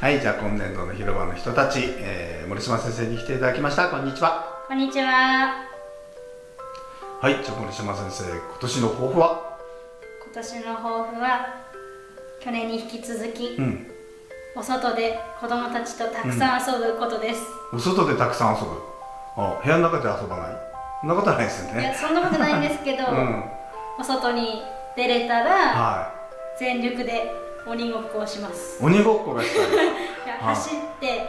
はいじゃあ今年度の広場の人たち、えー、森島先生に来ていただきました。こんにちは。こんにちは。はいじゃあ森島先生今年の抱負は？今年の抱負は去年に引き続き、うん。お外で子供たちとたくさん遊ぶことです、お外でたくさん遊ぶ？あ部屋の中で遊ばない？そんなことはないですよいやねそんなことないんですけど、うん。お外に出れたらは全力で鬼ごっこをします。い鬼ごっこがしたい。走って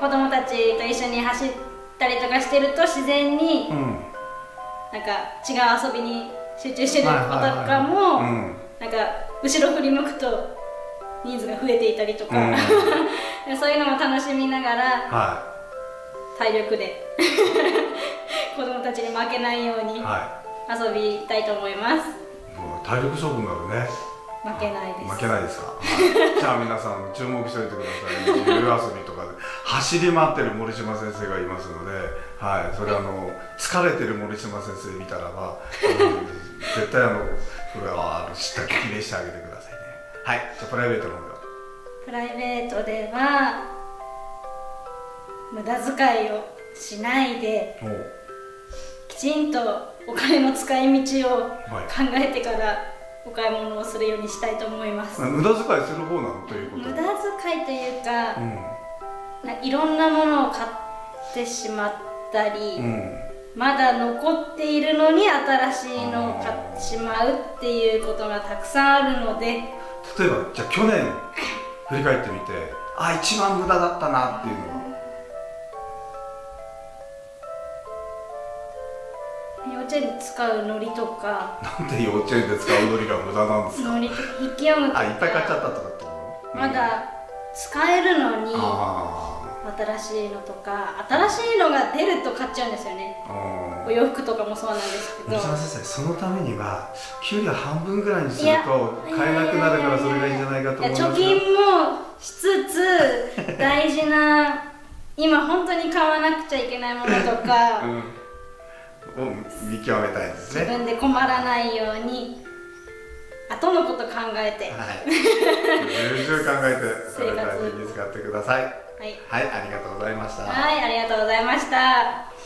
子供たちと一緒に走ったりとかしてると自然にうん。なんか違う遊びに集中してる子とかはいはいはい。もうん。なんか後ろ振り向くと人数が増えていたりとか、うん。そういうのも楽しみながらは体力で 子供たちに負けないようにい。は遊びたいと思います。いもう体力勝負になるね負けないです。負けないですか、は いじゃあ皆さん注目しておいてください。自由遊びとかで。走り回ってる森島先生がいますので、はい、それあの疲れてる森島先生見たらば、う ん絶対あのそれは知った激励してあげてくださいね。はい。じゃあプライベートの方では？プライベートでは無駄遣いをしないできちんとお金の使い道をはい。考えてからお買い物をするようにしたいと思います。無駄遣いする方なの？ということ。無駄遣いというかうないろんなものを買ってしまったり、ん、うん、まだ残っているのに新しいのを買ってしまうっていうことがたくさんあるので。例えばじゃあ去年振り返ってみてあ一番無駄だったなっていうのは？幼稚園で使うのりとか。なんで幼稚園で使うのりが無駄なんですか？のりとか筆記用具とか。あいっぱい買っちゃったとかってこと？まだ使えるのにあ新しいのとか新しいのが出ると買っちゃうんですよね。お洋服とかもそうなんですけど。そのためには給料半分ぐらいにすると買えなくなるからそれがいいんじゃないかと思います貯金もしつつ 大事な今本当に買わなくちゃいけないものとか、うんを見極めたいですね。自分で困らないように後のこと考えて。ははい 重々考えてそれ大事に使ってください。い、はいありがとうございました。はい、ありがとうございました